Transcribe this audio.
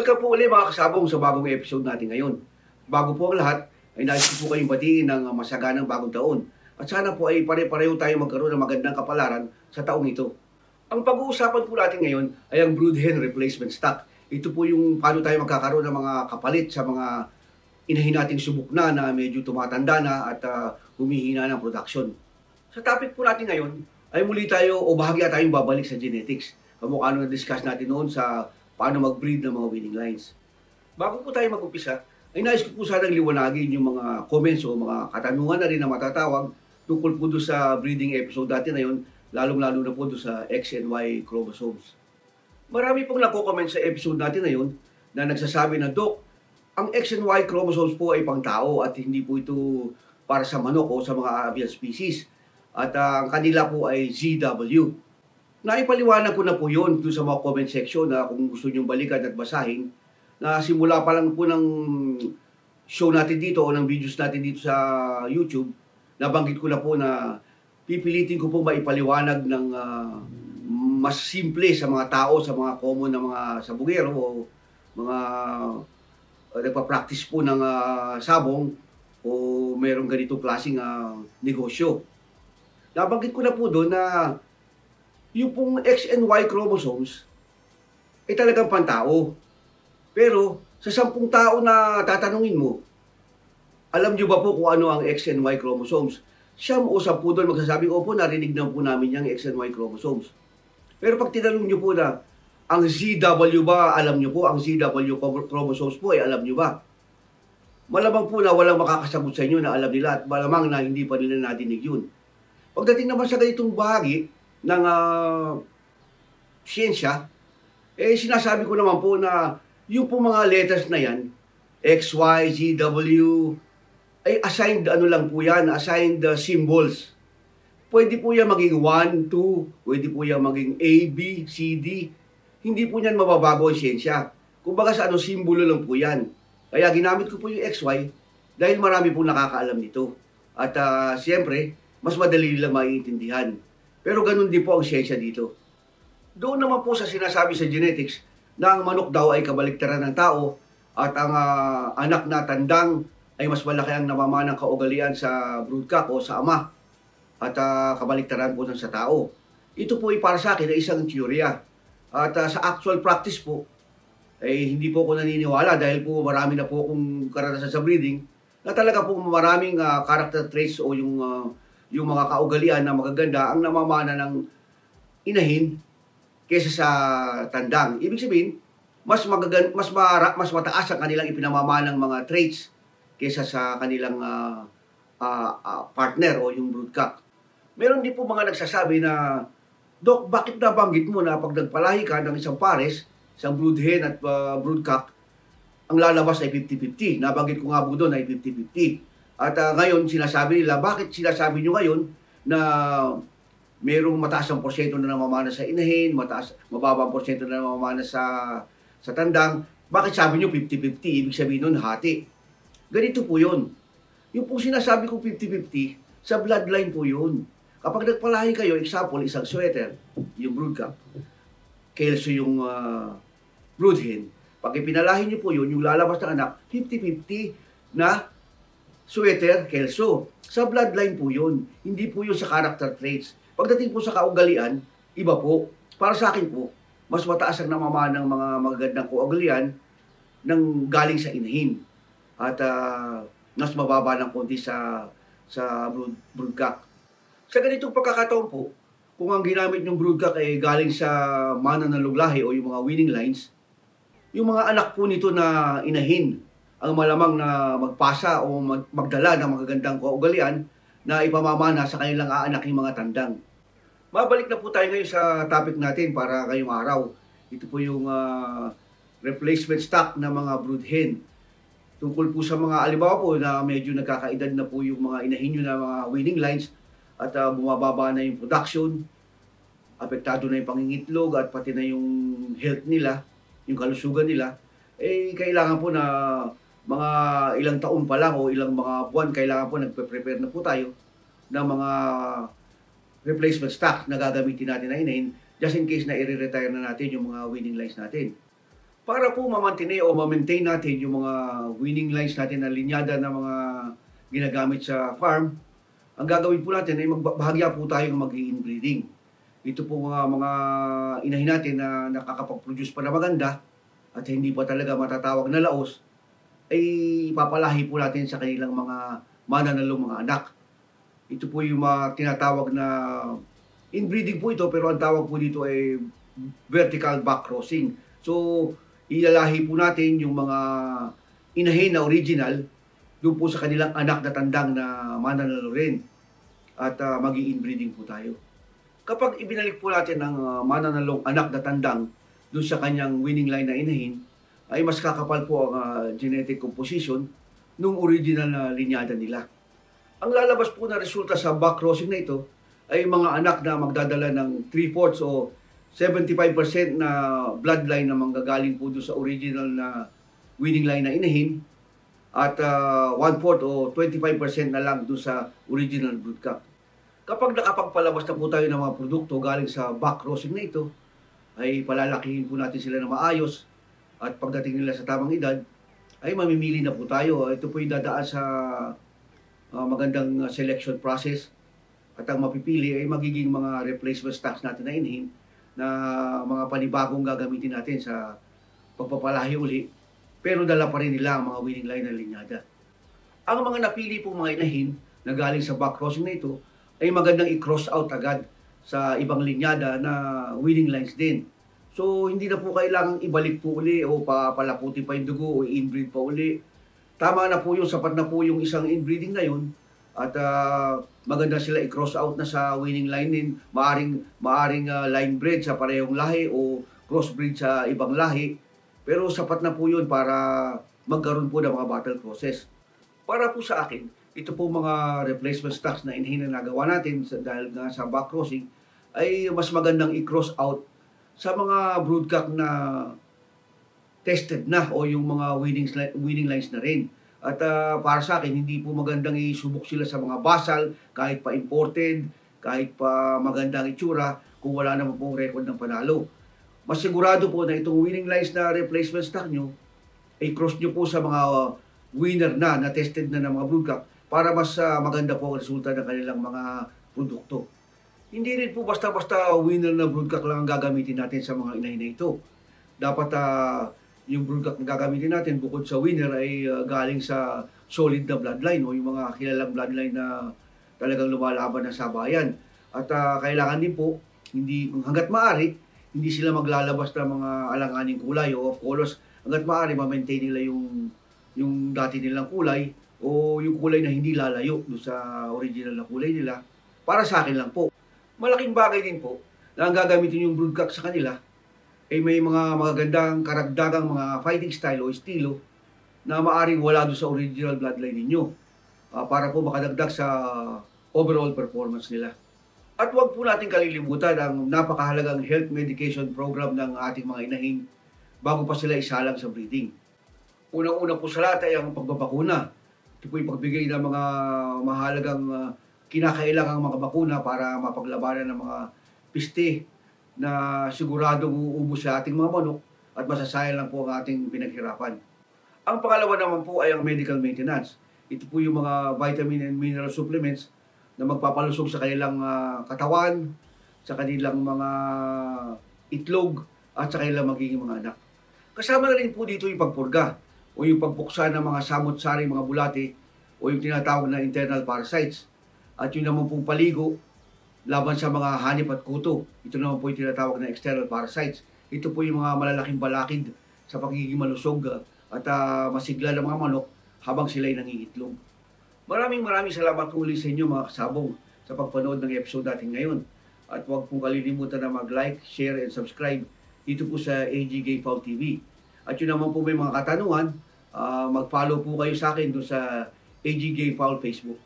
Welcome po ulit mga kasabong sa bagong episode natin ngayon. Bago po ang lahat, ay nais ko po kayong batiin ng masaganang bagong taon. At sana po ay pare-pareho tayo magkaroon ng magandang kapalaran sa taong ito. Ang pag-uusapan po natin ngayon ay ang brood hen replacement stock. Ito po yung paano tayo magkakaroon ng mga kapalit sa mga inahin nating subok na na medyo tumatanda na at uh, humihina ng production. Sa topic po natin ngayon ay muli tayo o bahagya tayong babalik sa genetics. Kamukha ano na-discuss natin noon sa paano mag-breed ng mga winning lines. Bago po tayo mag-umpisa, ay nais ko po sanang liwanagin yung mga comments o mga katanungan na rin na matatawag tungkol po doon sa breeding episode natin na yun, lalong-lalo na po doon sa X and Y chromosomes. Marami pong nako-comment sa episode natin na yun na nagsasabi na, Dok, ang X and Y chromosomes po ay pang tao at hindi po ito para sa manok o sa mga avian species. At uh, ang kanila po ay ZW. Naipaliwanag ko na po yun doon sa mga comment section na kung gusto nyo balikan at basahin na simula pa lang po ng show natin dito o ng videos natin dito sa YouTube, nabanggit ko na po na pipilitin ko po maipaliwanag ng uh, mas simple sa mga tao, sa mga common na mga sabugero o mga uh, nagpa-practice po ng uh, sabong o merong ganitong klaseng uh, negosyo. Nabanggit ko na po doon na yung pong X and Y chromosomes ay talagang pantao. Pero sa sampung tao na tatanungin mo, alam niyo ba po kung ano ang X and Y chromosomes? Siyam o sampu doon magsasabi, opo, narinig na po namin yung X and Y chromosomes. Pero pag tinanong niyo po na, ang ZW ba, alam niyo po, ang ZW chromosomes po, ay alam niyo ba? Malamang po na walang makakasagot sa inyo na alam nila at malamang na hindi pa nila nadinig yun. Pagdating naman sa ganitong bahagi ng uh, siyensya, eh sinasabi ko naman po na yung po mga letters na yan, X, Y, Z, W, ay assigned ano lang po yan, assigned uh, symbols. Pwede po yan maging 1, 2, pwede po yan maging A, B, C, D. Hindi po yan mababago ang siyensya. Kumbaga sa ano, simbolo lang po yan. Kaya ginamit ko po yung XY dahil marami po nakakaalam nito. At uh, siyempre, mas madali lang maiintindihan. Pero ganun din po ang siyensya dito. Doon naman po sa sinasabi sa genetics na ang manok daw ay kabaliktaran ng tao at ang uh, anak na tandang ay mas malaki ang namamanang kaugalian sa broodcock o sa ama at uh, kabaliktaran po sa tao. Ito po ay para sa akin ay isang teorya. At uh, sa actual practice po, eh, hindi po ako naniniwala dahil po marami na po akong karanasan sa breeding na talaga po maraming uh, character traits o yung uh, yung mga kaugalian na magaganda ang namamana ng inahin kaysa sa tandang. Ibig sabihin, mas magagan mas mara, mas mataas ang kanilang ipinamamanang mga traits kaysa sa kanilang uh, uh, uh, partner o yung broodcock. Meron din po mga nagsasabi na, Dok, bakit nabanggit mo na pag nagpalahi ka ng isang pares, isang brood hen at uh, broodcock, ang lalabas ay 50-50. Nabanggit ko nga po doon ay 50-50. At uh, ngayon, sinasabi nila, bakit sinasabi nyo ngayon na merong mataas ang porsyento na namamana sa inahin, mataas, mababa ang porsyento na namamana sa, sa tandang, bakit sabi nyo 50-50? Ibig sabihin nun, hati. Ganito po yun. Yung po sinasabi ko 50-50, sa bloodline po yun. Kapag nagpalahi kayo, example, isang sweater, yung broodcock, kelso yung uh, brood hen. Pag ipinalahin niyo po yun, yung lalabas ng anak, 50-50 na sweater, kelso. Sa bloodline po yun. Hindi po yun sa character traits. Pagdating po sa kaugalian, iba po. Para sa akin po, mas mataas ang namamaan ng mga magagandang kaugalian ng galing sa inahin. At uh, mas mababa ng konti sa sa brood, broodcock. Sa ganitong pagkakataon po, kung ang ginamit yung broodcock ay galing sa mana ng luglahi o yung mga winning lines, yung mga anak po nito na inahin ang malamang na magpasa o magdala ng magagandang kaugalian na ipamamana sa kanilang aanak yung mga tandang. Mabalik na po tayo ngayon sa topic natin para ngayong araw. Ito po yung uh, replacement stock ng mga brood hen. Tungkol po sa mga alibawa po na medyo nagkakaedad na po yung mga inahin nyo na mga winning lines at uh, bumababa na yung production, apektado na yung pangingitlog at pati na yung health nila, yung kalusugan nila, eh kailangan po na mga ilang taon pa lang o ilang mga buwan, kailangan po nagpe-prepare na po tayo ng mga replacement stock na gagamitin natin na inahin just in case na i-retire na natin yung mga winning lines natin. Para po mamantine o ma-maintain natin yung mga winning lines natin na linyada na mga ginagamit sa farm, ang gagawin po natin ay magbahagya po tayo ng mag-inbreeding. Ito po mga, mga inahin natin na nakakapag-produce pa na maganda at hindi pa talaga matatawag na laos, ay papalahi po natin sa kanilang mga mananalong mga anak. Ito po yung mga tinatawag na inbreeding po ito pero ang tawag po dito ay vertical back crossing. So, ilalahi po natin yung mga inahin na original doon po sa kanilang anak na tandang na mananalo rin at uh, mag inbreeding po tayo kapag ibinalik po natin ang uh, mananalong anak na tandang doon sa kanyang winning line na inahin, ay mas kakapal po ang uh, genetic composition nung original na linyada nila. Ang lalabas po na resulta sa back crossing na ito ay mga anak na magdadala ng 3 fourths o 75% na bloodline na manggagaling po doon sa original na winning line na inahin at uh, 1 fourth o 25% na lang doon sa original broodcock. Kapag nakapagpalabas na po tayo ng mga produkto galing sa back crossing na ito, ay palalakihin po natin sila na maayos at pagdating nila sa tamang edad, ay mamimili na po tayo. Ito po yung dadaan sa uh, magandang selection process at ang mapipili ay magiging mga replacement stocks natin na inhin na mga panibagong gagamitin natin sa pagpapalahi uli pero dala pa rin nila ang mga winning line na linyada. Ang mga napili pong mga inahin na galing sa back crossing na ito ay magandang i-cross out agad sa ibang linyada na winning lines din. So, hindi na po kailangang ibalik po uli o papalaputi pa yung dugo o inbreed pa uli. Tama na po yung sapat na po yung isang inbreeding na yun at uh, maganda sila i-cross out na sa winning line din. Maaring, maaring uh, line breed sa parehong lahi o crossbreed sa ibang lahi. Pero sapat na po yun para magkaroon po ng mga battle process. Para po sa akin, ito po mga replacement stocks na inhina nagawa natin sa, dahil nga sa back crossing ay mas magandang i-cross out sa mga broodcock na tested na o yung mga winning, winning lines na rin. At uh, para sa akin, hindi po magandang isubok sila sa mga basal, kahit pa imported, kahit pa magandang itsura, kung wala naman pong record ng panalo. Mas sigurado po na itong winning lines na replacement stock nyo, ay cross nyo po sa mga winner na, na tested na ng mga broodcock para mas uh, maganda po ang resulta ng kanilang mga produkto. Hindi rin po basta-basta winner na broodcock lang ang gagamitin natin sa mga inahin na ito. Dapat uh, yung broodcock na gagamitin natin bukod sa winner ay uh, galing sa solid na bloodline o yung mga kilalang bloodline na talagang lumalaban na sa bayan. At uh, kailangan din po, hindi, hanggat maaari, hindi sila maglalabas ng mga alanganing kulay o of colors. Hanggat maaari, ma-maintain nila yung, yung dati nilang kulay o yung kulay na hindi lalayo do sa original na kulay nila, para sa akin lang po. Malaking bagay din po na ang gagamitin yung broodcock sa kanila ay may mga magagandang karagdagang mga fighting style o estilo na maaring wala do sa original bloodline ninyo uh, para po makadagdag sa overall performance nila. At huwag po natin kalilimutan ang napakahalagang health medication program ng ating mga inahin bago pa sila isalang sa breeding. Unang-una po sa lahat ay ang pagbabakuna ito po yung pagbigay ng mga mahalagang uh, kinakailangang mga bakuna para mapaglabanan ng mga piste na siguradong uubos sa ating mga manok at masasayang lang po ang ating pinaghirapan. Ang pangalawa naman po ay ang medical maintenance. Ito po yung mga vitamin and mineral supplements na magpapalusog sa kanilang uh, katawan, sa kanilang mga itlog, at sa kanilang magiging mga anak. Kasama na rin po dito yung pagpurga o yung pagpuksa ng mga samot-sari, mga bulate o yung tinatawag na internal parasites. At yun naman pong paligo laban sa mga hanip at kuto. Ito naman po yung tinatawag na external parasites. Ito po yung mga malalaking balakid sa pagiging malusog at uh, masigla ng mga manok habang sila ay nangingitlog. Maraming maraming salamat uli sa inyo mga kasabong sa pagpanood ng episode natin ngayon. At huwag pong kalilimutan na mag-like, share, and subscribe dito po sa AG Gay TV. At yun naman po may mga katanungan, uh, mag-follow po kayo sa akin doon sa AG Game Foul Facebook.